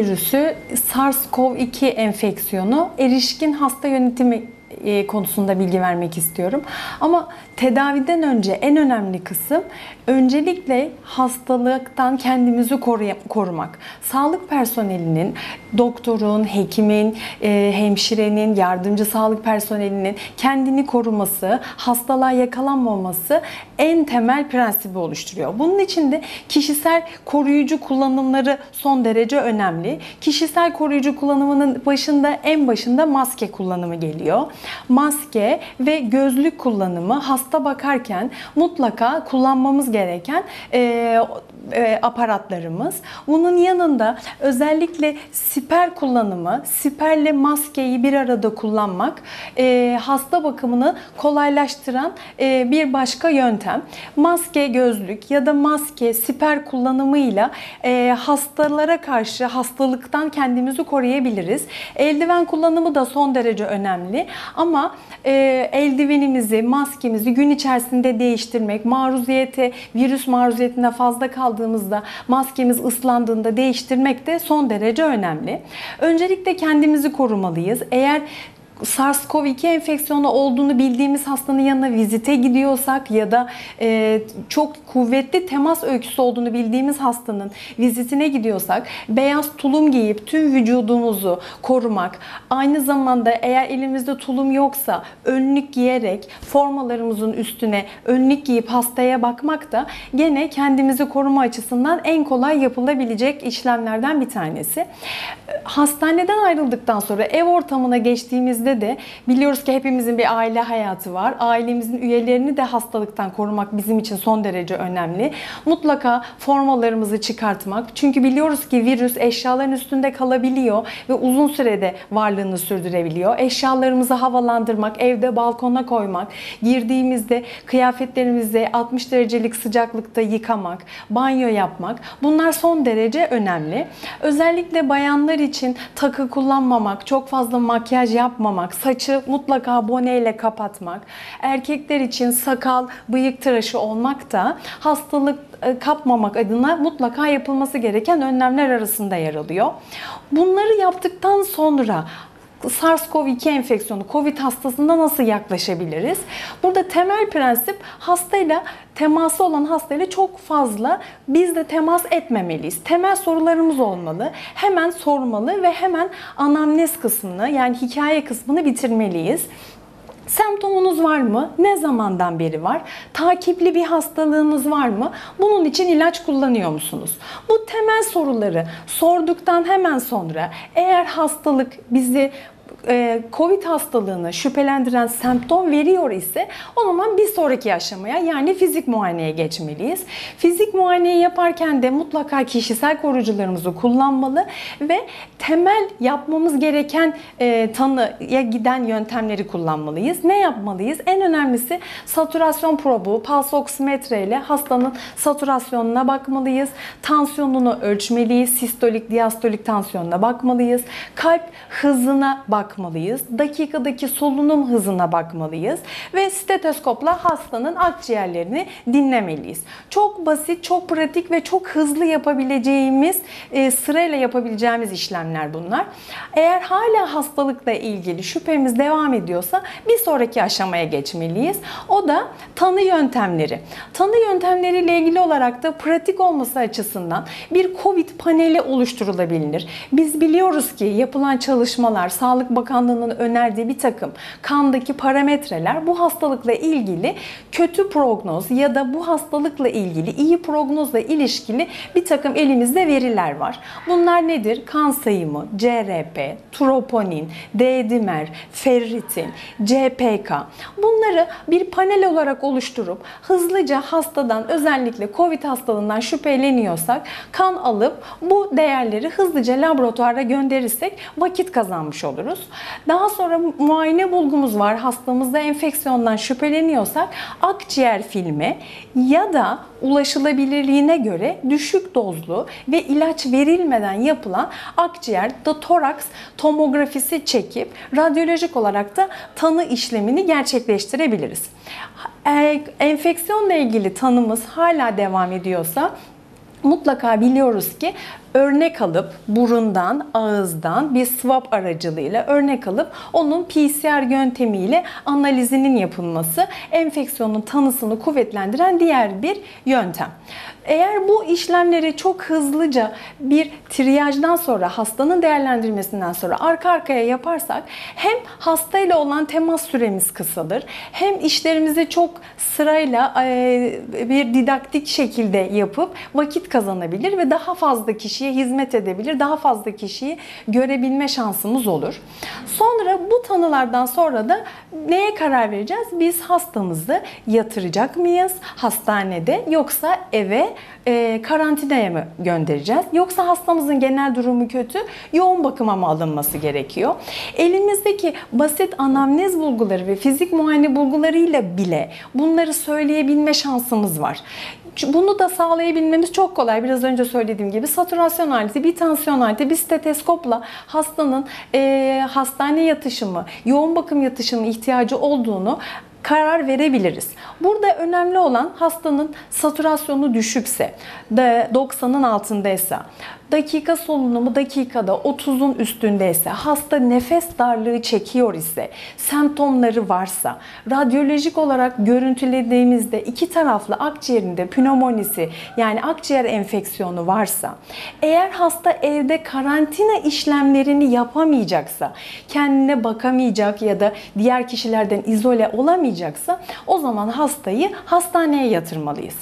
virüsü SARS-CoV-2 enfeksiyonu erişkin hasta yönetimi e, konusunda bilgi vermek istiyorum. Ama tedaviden önce en önemli kısım öncelikle hastalıktan kendimizi korumak. Sağlık personelinin, doktorun, hekimin, e, hemşirenin, yardımcı sağlık personelinin kendini koruması, hastalığa yakalanmaması en temel prensibi oluşturuyor. Bunun için de kişisel koruyucu kullanımları son derece önemli. Kişisel koruyucu kullanımının başında en başında maske kullanımı geliyor. Maske ve gözlük kullanımı hasta bakarken mutlaka kullanmamız gereken e, e, aparatlarımız. Bunun yanında özellikle siper kullanımı, siperle maskeyi bir arada kullanmak e, hasta bakımını kolaylaştıran e, bir başka yöntem. Maske, gözlük ya da maske, siper kullanımıyla hastalara karşı hastalıktan kendimizi koruyabiliriz. Eldiven kullanımı da son derece önemli ama eldivenimizi, maskemizi gün içerisinde değiştirmek, maruziyete, virüs maruziyetine fazla kaldığımızda maskemiz ıslandığında değiştirmek de son derece önemli. Öncelikle kendimizi korumalıyız. Eğer SARS-CoV-2 enfeksiyonu olduğunu bildiğimiz hastanın yanına vizite gidiyorsak ya da e, çok kuvvetli temas öyküsü olduğunu bildiğimiz hastanın vizitine gidiyorsak beyaz tulum giyip tüm vücudumuzu korumak, aynı zamanda eğer elimizde tulum yoksa önlük giyerek formalarımızın üstüne önlük giyip hastaya bakmak da gene kendimizi koruma açısından en kolay yapılabilecek işlemlerden bir tanesi. Hastaneden ayrıldıktan sonra ev ortamına geçtiğimizde ülkemizde de biliyoruz ki hepimizin bir aile hayatı var. Ailemizin üyelerini de hastalıktan korumak bizim için son derece önemli. Mutlaka formalarımızı çıkartmak. Çünkü biliyoruz ki virüs eşyaların üstünde kalabiliyor ve uzun sürede varlığını sürdürebiliyor. Eşyalarımızı havalandırmak, evde balkona koymak, girdiğimizde kıyafetlerimizi 60 derecelik sıcaklıkta yıkamak, banyo yapmak bunlar son derece önemli. Özellikle bayanlar için takı kullanmamak, çok fazla makyaj yapmamak, yapmamak, saçı mutlaka boneyle kapatmak, erkekler için sakal, bıyık tıraşı olmak da hastalık e, kapmamak adına mutlaka yapılması gereken önlemler arasında yer alıyor. Bunları yaptıktan sonra SARS-CoV-2 enfeksiyonu, COVID hastasında nasıl yaklaşabiliriz? Burada temel prensip hastayla teması olan hastayla çok fazla biz de temas etmemeliyiz. Temel sorularımız olmalı. Hemen sormalı ve hemen anamnez kısmını yani hikaye kısmını bitirmeliyiz. Semptomunuz var mı? Ne zamandan beri var? Takipli bir hastalığınız var mı? Bunun için ilaç kullanıyor musunuz? Bu temel soruları sorduktan hemen sonra eğer hastalık bizi COVID hastalığını şüphelendiren semptom veriyor ise o zaman bir sonraki aşamaya yani fizik muayeneye geçmeliyiz. Fizik muayeneyi yaparken de mutlaka kişisel koruyucularımızı kullanmalı ve temel yapmamız gereken e, tanıya giden yöntemleri kullanmalıyız. Ne yapmalıyız? En önemlisi saturasyon probu, pulse oksimetre ile hastanın saturasyonuna bakmalıyız. Tansiyonunu ölçmeliyiz. Sistolik, diastolik tansiyonuna bakmalıyız. Kalp hızına bak bakmalıyız. Dakikadaki solunum hızına bakmalıyız ve stetoskopla hastanın akciğerlerini dinlemeliyiz. Çok basit, çok pratik ve çok hızlı yapabileceğimiz, e, sırayla yapabileceğimiz işlemler bunlar. Eğer hala hastalıkla ilgili şüphemiz devam ediyorsa bir sonraki aşamaya geçmeliyiz. O da tanı yöntemleri. Tanı yöntemleriyle ilgili olarak da pratik olması açısından bir COVID paneli oluşturulabilir. Biz biliyoruz ki yapılan çalışmalar, Sağlık Bakanlığı'nın önerdiği bir takım kandaki parametreler bu hastalıkla ilgili kötü prognoz ya da bu hastalıkla ilgili iyi prognozla ilişkili bir takım elimizde veriler var. Bunlar nedir? Kan sayımı, CRP, troponin, D-dimer, ferritin, CPK. Bunları bir panel olarak oluşturup hızlıca hastadan özellikle COVID hastalığından şüpheleniyorsak kan alıp bu değerleri hızlıca laboratuvara gönderirsek vakit kazanmış oluruz. Daha sonra muayene bulgumuz var. Hastamızda enfeksiyondan şüpheleniyorsak akciğer filmi ya da ulaşılabilirliğine göre düşük dozlu ve ilaç verilmeden yapılan akciğer da toraks tomografisi çekip radyolojik olarak da tanı işlemini gerçekleştirebiliriz. Enfeksiyonla ilgili tanımız hala devam ediyorsa mutlaka biliyoruz ki örnek alıp burundan, ağızdan bir swab aracılığıyla örnek alıp onun PCR yöntemiyle analizinin yapılması enfeksiyonun tanısını kuvvetlendiren diğer bir yöntem. Eğer bu işlemleri çok hızlıca bir triyajdan sonra hastanın değerlendirmesinden sonra arka arkaya yaparsak hem hastayla olan temas süremiz kısalır hem işlerimizi çok sırayla bir didaktik şekilde yapıp vakit kazanabilir ve daha fazla kişiye hizmet edebilir. Daha fazla kişiyi görebilme şansımız olur. Sonra bu tanılardan sonra da neye karar vereceğiz? Biz hastamızı yatıracak mıyız hastanede yoksa eve e, karantinaya mı göndereceğiz? Yoksa hastamızın genel durumu kötü, yoğun bakıma mı alınması gerekiyor? Elimizdeki basit anamnez bulguları ve fizik muayene bulgularıyla bile bunları söyleyebilme şansımız var. Bunu da sağlayabilmemiz çok kolay. Biraz önce söylediğim gibi saturasyon aleti, bir tansiyon aleti, bir steteskopla hastanın e, hastane yatışımı, yoğun bakım yatışımı ihtiyacı olduğunu karar verebiliriz. Burada önemli olan hastanın saturasyonu düşükse, 90'ın altındaysa, dakika solunumu dakikada 30'un üstündeyse, hasta nefes darlığı çekiyor ise, semptomları varsa, radyolojik olarak görüntülediğimizde iki taraflı akciğerinde pneumonisi yani akciğer enfeksiyonu varsa, eğer hasta evde karantina işlemlerini yapamayacaksa, kendine bakamayacak ya da diğer kişilerden izole olamayacaksa o zaman hastayı hastaneye yatırmalıyız.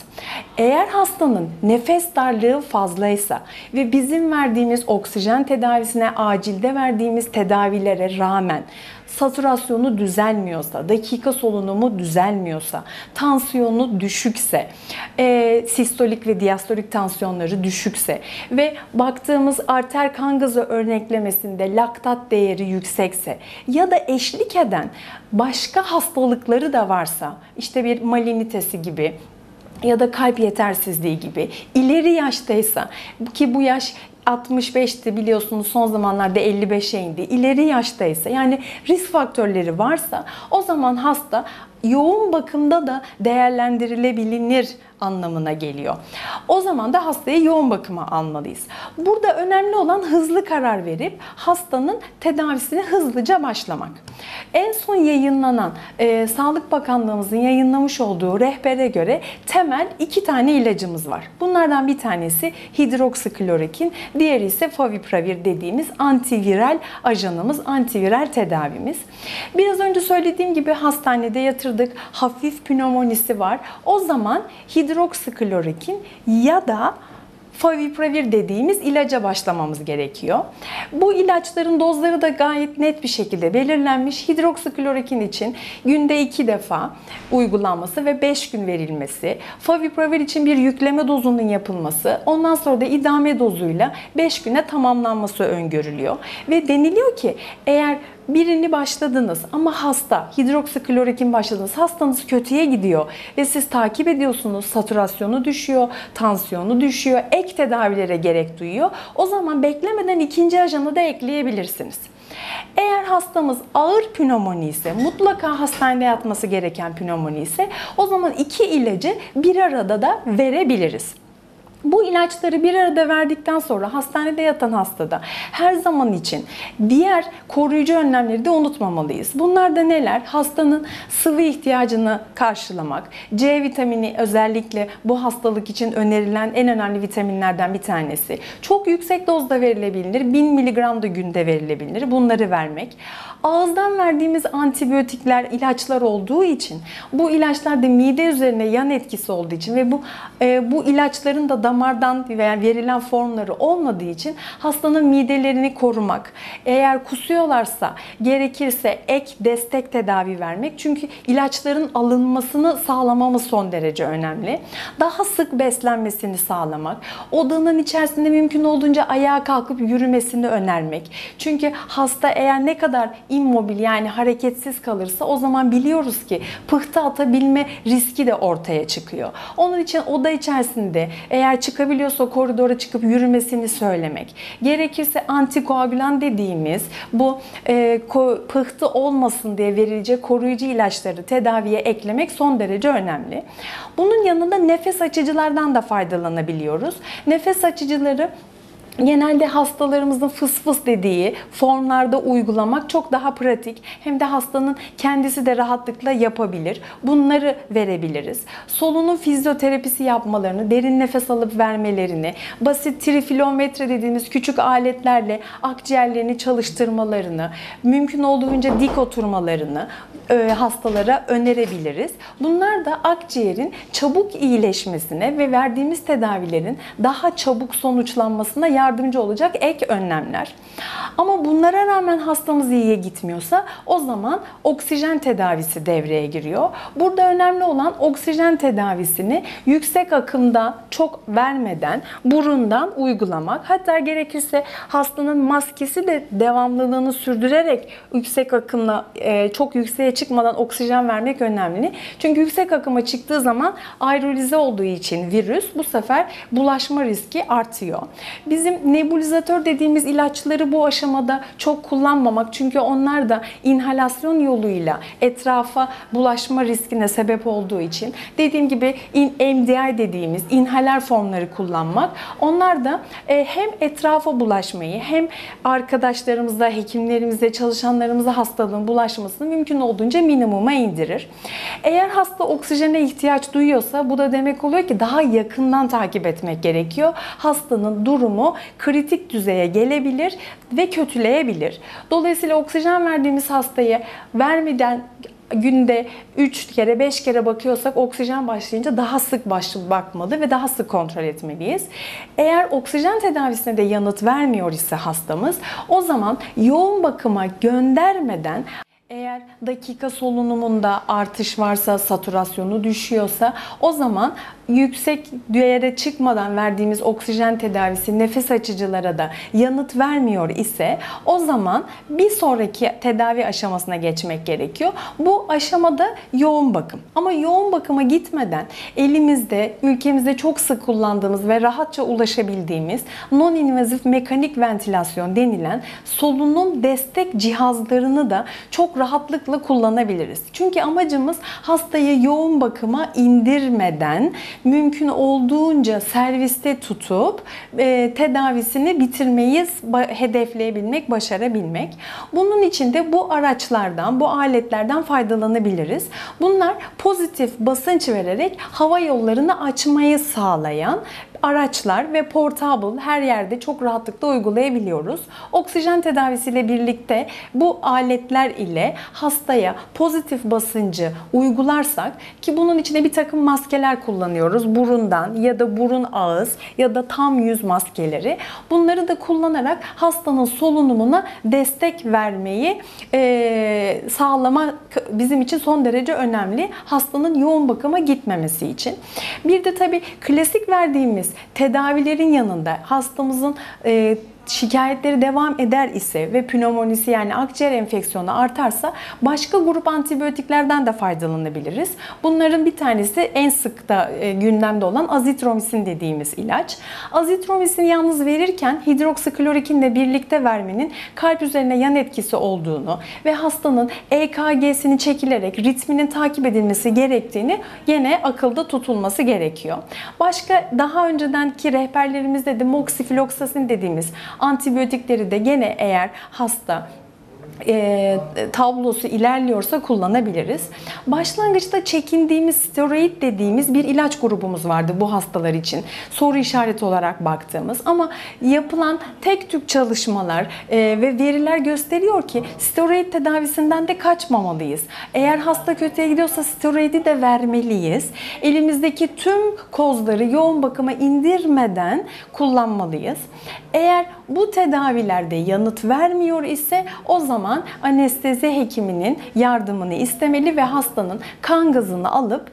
Eğer hastanın nefes darlığı fazlaysa ve bizim verdiğimiz oksijen tedavisine acilde verdiğimiz tedavilere rağmen saturasyonu düzelmiyorsa, dakika solunumu düzelmiyorsa, tansiyonu düşükse, e, sistolik ve diastolik tansiyonları düşükse ve baktığımız arter kan gazı örneklemesinde laktat değeri yüksekse ya da eşlik eden başka hastalıkları da varsa, işte bir malinitesi gibi ya da kalp yetersizliği gibi ileri yaştaysa ki bu yaş 65'ti biliyorsunuz son zamanlarda 55'e indi. İleri yaştaysa yani risk faktörleri varsa o zaman hasta yoğun bakımda da değerlendirilebilir anlamına geliyor. O zaman da hastayı yoğun bakıma almalıyız. Burada önemli olan hızlı karar verip hastanın tedavisine hızlıca başlamak. En son yayınlanan e, Sağlık Bakanlığımızın yayınlamış olduğu rehbere göre temel iki tane ilacımız var. Bunlardan bir tanesi hidroksiklorokin, diğeri ise favipravir dediğimiz antiviral ajanımız, antiviral tedavimiz. Biraz önce söylediğim gibi hastanede yatırdık, hafif pneumonisi var. O zaman hidroksiklorokin ya da favipravir dediğimiz ilaca başlamamız gerekiyor. Bu ilaçların dozları da gayet net bir şekilde belirlenmiş. Hidroksiklorokin için günde 2 defa uygulanması ve 5 gün verilmesi. Favipravir için bir yükleme dozunun yapılması. Ondan sonra da idame dozuyla 5 güne tamamlanması öngörülüyor. Ve deniliyor ki eğer birini başladınız ama hasta, hidroksiklorokin başladınız, hastanız kötüye gidiyor ve siz takip ediyorsunuz, saturasyonu düşüyor, tansiyonu düşüyor, ek tedavilere gerek duyuyor. O zaman beklemeden ikinci ajanı da ekleyebilirsiniz. Eğer hastamız ağır pnömoni ise, mutlaka hastanede yatması gereken pnömoni ise o zaman iki ilacı bir arada da verebiliriz. Bu ilaçları bir arada verdikten sonra hastanede yatan hastada her zaman için diğer koruyucu önlemleri de unutmamalıyız. Bunlar da neler? Hastanın sıvı ihtiyacını karşılamak. C vitamini özellikle bu hastalık için önerilen en önemli vitaminlerden bir tanesi. Çok yüksek dozda verilebilir. 1000 mg da günde verilebilir. Bunları vermek. Ağızdan verdiğimiz antibiyotikler, ilaçlar olduğu için bu ilaçlar da mide üzerine yan etkisi olduğu için ve bu e, bu ilaçların da damardan veya verilen formları olmadığı için hastanın midelerini korumak. Eğer kusuyorlarsa gerekirse ek destek tedavi vermek. Çünkü ilaçların alınmasını sağlamamız son derece önemli. Daha sık beslenmesini sağlamak. Odanın içerisinde mümkün olduğunca ayağa kalkıp yürümesini önermek. Çünkü hasta eğer ne kadar immobil yani hareketsiz kalırsa o zaman biliyoruz ki pıhtı atabilme riski de ortaya çıkıyor. Onun için oda içerisinde eğer Çıkabiliyorsa koridora çıkıp yürümesini söylemek. Gerekirse antikoagülan dediğimiz bu e, ko- pıhtı olmasın diye verilecek koruyucu ilaçları tedaviye eklemek son derece önemli. Bunun yanında nefes açıcılardan da faydalanabiliyoruz. Nefes açıcıları Genelde hastalarımızın fıs fıs dediği formlarda uygulamak çok daha pratik. Hem de hastanın kendisi de rahatlıkla yapabilir. Bunları verebiliriz. Solunum fizyoterapisi yapmalarını, derin nefes alıp vermelerini, basit trifilometre dediğimiz küçük aletlerle akciğerlerini çalıştırmalarını, mümkün olduğunca dik oturmalarını e, hastalara önerebiliriz. Bunlar da akciğerin çabuk iyileşmesine ve verdiğimiz tedavilerin daha çabuk sonuçlanmasına yardımcı olacak ek önlemler. Ama bunlara rağmen hastamız iyiye gitmiyorsa o zaman oksijen tedavisi devreye giriyor. Burada önemli olan oksijen tedavisini yüksek akımda çok vermeden burundan uygulamak. Hatta gerekirse hastanın maskesi de devamlılığını sürdürerek yüksek akımla e, çok yükseğe çıkmadan oksijen vermek önemli. Çünkü yüksek akıma çıktığı zaman aerolize olduğu için virüs bu sefer bulaşma riski artıyor. Bizim nebulizatör dediğimiz ilaçları bu aşamada çok kullanmamak çünkü onlar da inhalasyon yoluyla etrafa bulaşma riskine sebep olduğu için dediğim gibi MDI dediğimiz inhaler formları kullanmak onlar da e, hem etrafa bulaşmayı hem arkadaşlarımıza, hekimlerimize, çalışanlarımıza hastalığın bulaşmasını mümkün olduğunca minimuma indirir. Eğer hasta oksijene ihtiyaç duyuyorsa bu da demek oluyor ki daha yakından takip etmek gerekiyor. Hastanın durumu kritik düzeye gelebilir ve kötüleyebilir. Dolayısıyla oksijen verdiğimiz hastayı vermeden günde 3 kere 5 kere bakıyorsak oksijen başlayınca daha sık baş bakmalı ve daha sık kontrol etmeliyiz. Eğer oksijen tedavisine de yanıt vermiyor ise hastamız o zaman yoğun bakıma göndermeden eğer dakika solunumunda artış varsa, saturasyonu düşüyorsa o zaman yüksek değere çıkmadan verdiğimiz oksijen tedavisi nefes açıcılara da yanıt vermiyor ise o zaman bir sonraki tedavi aşamasına geçmek gerekiyor. Bu aşamada yoğun bakım. Ama yoğun bakıma gitmeden elimizde, ülkemizde çok sık kullandığımız ve rahatça ulaşabildiğimiz non-invazif mekanik ventilasyon denilen solunum destek cihazlarını da çok rahatlıkla kullanabiliriz. Çünkü amacımız hastayı yoğun bakıma indirmeden mümkün olduğunca serviste tutup e, tedavisini bitirmeyi hedefleyebilmek, başarabilmek. Bunun için de bu araçlardan, bu aletlerden faydalanabiliriz. Bunlar pozitif basınç vererek hava yollarını açmayı sağlayan araçlar ve portable her yerde çok rahatlıkla uygulayabiliyoruz. Oksijen tedavisiyle birlikte bu aletler ile hastaya pozitif basıncı uygularsak ki bunun içine bir takım maskeler kullanıyoruz. Burundan ya da burun ağız ya da tam yüz maskeleri. Bunları da kullanarak hastanın solunumuna destek vermeyi e, sağlamak bizim için son derece önemli. Hastanın yoğun bakıma gitmemesi için. Bir de tabii klasik verdiğimiz tedavilerin yanında hastamızın e, şikayetleri devam eder ise ve pneumonisi yani akciğer enfeksiyonu artarsa başka grup antibiyotiklerden de faydalanabiliriz. Bunların bir tanesi en sık da e, gündemde olan azitromisin dediğimiz ilaç. Azitromisin yalnız verirken hidroksiklorokinle birlikte vermenin kalp üzerine yan etkisi olduğunu ve hastanın EKG'sini çekilerek ritminin takip edilmesi gerektiğini yine akılda tutulması gerekiyor. Başka daha öncedenki rehberlerimizde de moksifloksasin dediğimiz Antibiyotikleri de gene eğer hasta e, tablosu ilerliyorsa kullanabiliriz. Başlangıçta çekindiğimiz steroid dediğimiz bir ilaç grubumuz vardı bu hastalar için. Soru işareti olarak baktığımız ama yapılan tek tük çalışmalar e, ve veriler gösteriyor ki steroid tedavisinden de kaçmamalıyız. Eğer hasta kötüye gidiyorsa steroidi de vermeliyiz. Elimizdeki tüm kozları yoğun bakıma indirmeden kullanmalıyız. Eğer bu tedavilerde yanıt vermiyor ise o zaman zaman anestezi hekiminin yardımını istemeli ve hastanın kan gazını alıp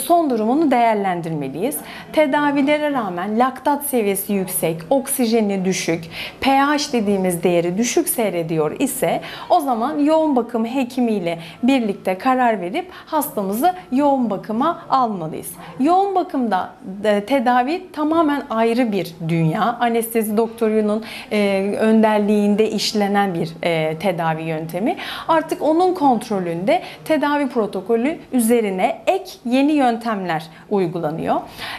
son durumunu değerlendirmeliyiz. Tedavilere rağmen laktat seviyesi yüksek, oksijeni düşük, pH dediğimiz değeri düşük seyrediyor ise o zaman yoğun bakım hekimiyle birlikte karar verip hastamızı yoğun bakıma almalıyız. Yoğun bakımda e, tedavi tamamen ayrı bir dünya. Anestezi doktorunun e, önderliğinde işlenen bir e, tedavi yöntemi. Artık onun kontrolünde tedavi protokolü üzerine ek yeni yöntemler uygulanıyor.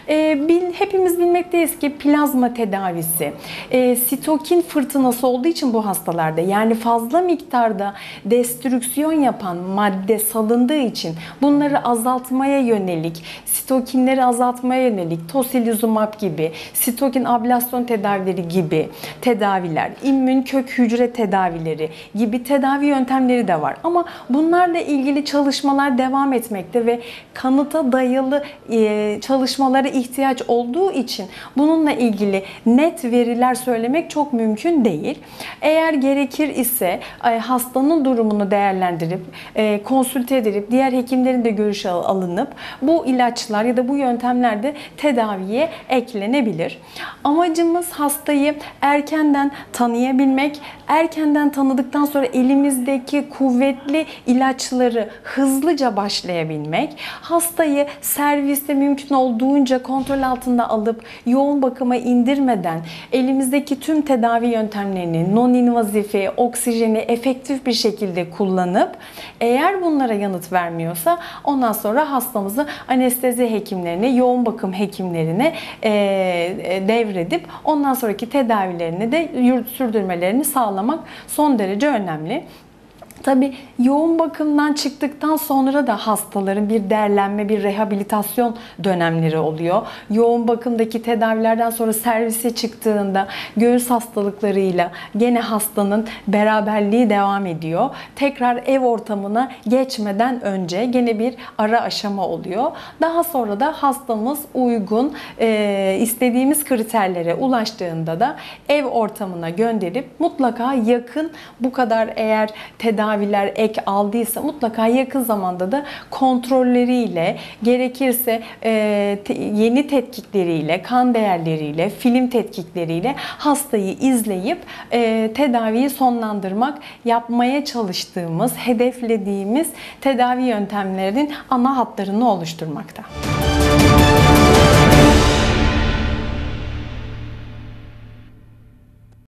E, bil, hepimiz bilmekteyiz ki plazma tedavisi e, sitokin fırtınası olduğu için bu hastalarda yani fazla miktarda destrüksiyon yapan madde salındığı için bunları azaltmaya yönelik sitokinleri azaltmaya yönelik tocilizumab gibi sitokin ablasyon tedavileri gibi tedaviler, immün kök hücre tedavileri gibi tedavi yöntemleri de var. Ama bunlarla ilgili çalışmalar devam etmekte ve kanıta dayalı e, çalışmalara ihtiyaç olduğu için bununla ilgili net veriler söylemek çok mümkün değil. Eğer gerekir ise e, hastanın durumunu değerlendirip e, konsülte edilip diğer hekimlerin de görüşü alınıp bu ilaçlar ya da bu yöntemler de tedaviye eklenebilir. Amacımız hastayı erkenden tanıyabilmek, erkenden tanıdıktan sonra elimizdeki kuvvetli ilaçları hızlıca başlayabilmek, hastayı serviste mümkün olduğunca kontrol altında alıp yoğun bakıma indirmeden elimizdeki tüm tedavi yöntemlerini non-invazifi, oksijeni efektif bir şekilde kullanıp eğer bunlara yanıt vermiyorsa ondan sonra hastamızı anestezi hekimlerine, yoğun bakım hekimlerine e, devredip ondan sonraki tedavilerini de sürdürmelerini sağlamak son derece önemli. Tabii yoğun bakımdan çıktıktan sonra da hastaların bir derlenme, bir rehabilitasyon dönemleri oluyor. Yoğun bakımdaki tedavilerden sonra servise çıktığında göğüs hastalıklarıyla gene hastanın beraberliği devam ediyor. Tekrar ev ortamına geçmeden önce gene bir ara aşama oluyor. Daha sonra da hastamız uygun e, istediğimiz kriterlere ulaştığında da ev ortamına gönderip mutlaka yakın bu kadar eğer tedavi tedaviler ek aldıysa mutlaka yakın zamanda da kontrolleriyle gerekirse e, te, yeni tetkikleriyle, kan değerleriyle, film tetkikleriyle hastayı izleyip e, tedaviyi sonlandırmak yapmaya çalıştığımız, hedeflediğimiz tedavi yöntemlerinin ana hatlarını oluşturmakta.